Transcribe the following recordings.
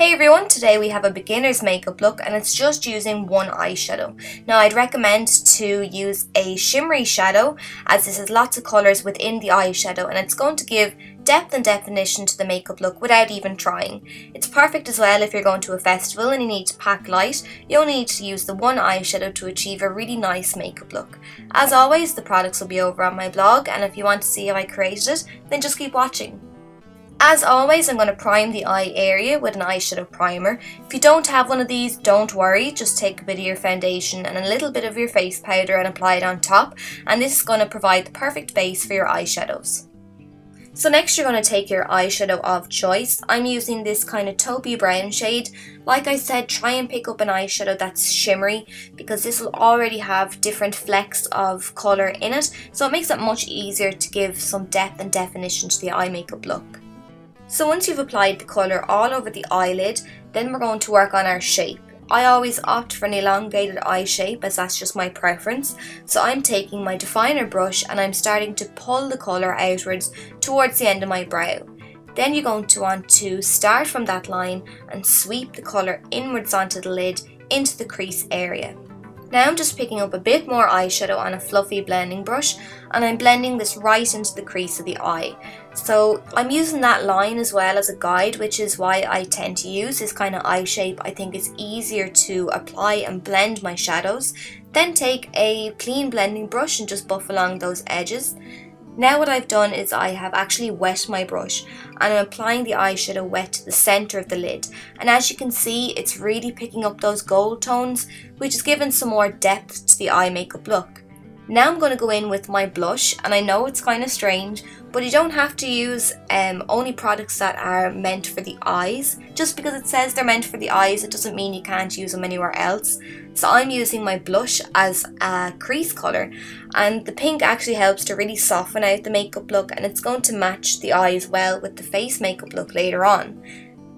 Hey everyone, today we have a beginner's makeup look and it's just using one eyeshadow. Now I'd recommend to use a shimmery shadow as this has lots of colours within the eyeshadow and it's going to give depth and definition to the makeup look without even trying. It's perfect as well if you're going to a festival and you need to pack light, you only need to use the one eyeshadow to achieve a really nice makeup look. As always, the products will be over on my blog and if you want to see how I created it, then just keep watching. As always, I'm going to prime the eye area with an eyeshadow primer. If you don't have one of these, don't worry, just take a bit of your foundation and a little bit of your face powder and apply it on top, and this is going to provide the perfect base for your eyeshadows. So next you're going to take your eyeshadow of choice. I'm using this kind of taupey brown shade. Like I said, try and pick up an eyeshadow that's shimmery because this will already have different flecks of colour in it. So it makes it much easier to give some depth and definition to the eye makeup look. So once you've applied the colour all over the eyelid, then we're going to work on our shape. I always opt for an elongated eye shape as that's just my preference. So I'm taking my definer brush and I'm starting to pull the colour outwards towards the end of my brow. Then you're going to want to start from that line and sweep the colour inwards onto the lid into the crease area. Now I'm just picking up a bit more eyeshadow on a fluffy blending brush and I'm blending this right into the crease of the eye. So I'm using that line as well as a guide which is why I tend to use this kind of eye shape. I think it's easier to apply and blend my shadows. Then take a clean blending brush and just buff along those edges. Now what I've done is I have actually wet my brush and I'm applying the eyeshadow wet to the centre of the lid and as you can see it's really picking up those gold tones which is giving some more depth to the eye makeup look. Now I'm going to go in with my blush and I know it's kind of strange but you don't have to use um, only products that are meant for the eyes. Just because it says they're meant for the eyes it doesn't mean you can't use them anywhere else. So I'm using my blush as a crease colour and the pink actually helps to really soften out the makeup look and it's going to match the eyes well with the face makeup look later on.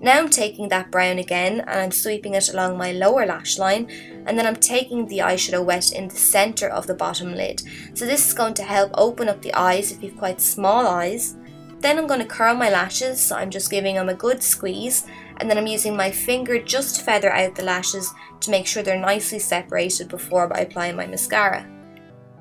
Now I'm taking that brown again and I'm sweeping it along my lower lash line and then I'm taking the eyeshadow wet in the centre of the bottom lid. So this is going to help open up the eyes if you've quite small eyes. Then I'm going to curl my lashes so I'm just giving them a good squeeze and then I'm using my finger just to feather out the lashes to make sure they're nicely separated before I apply my mascara.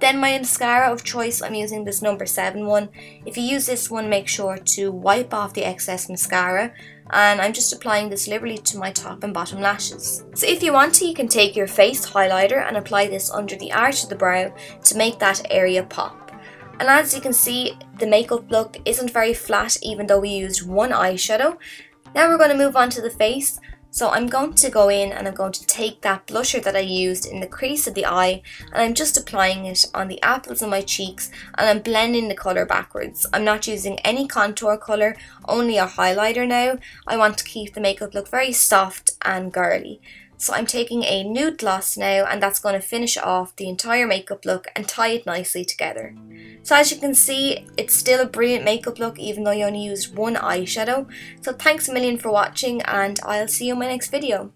Then my mascara of choice, I'm using this number 7 one. If you use this one, make sure to wipe off the excess mascara and I'm just applying this liberally to my top and bottom lashes. So if you want to, you can take your face highlighter and apply this under the arch of the brow to make that area pop. And as you can see, the makeup look isn't very flat even though we used one eyeshadow. Now we're going to move on to the face. So I'm going to go in and I'm going to take that blusher that I used in the crease of the eye and I'm just applying it on the apples of my cheeks and I'm blending the colour backwards. I'm not using any contour colour, only a highlighter now. I want to keep the makeup look very soft and girly. So I'm taking a nude gloss now and that's going to finish off the entire makeup look and tie it nicely together. So as you can see, it's still a brilliant makeup look even though you only used one eyeshadow. So thanks a million for watching and I'll see you in my next video.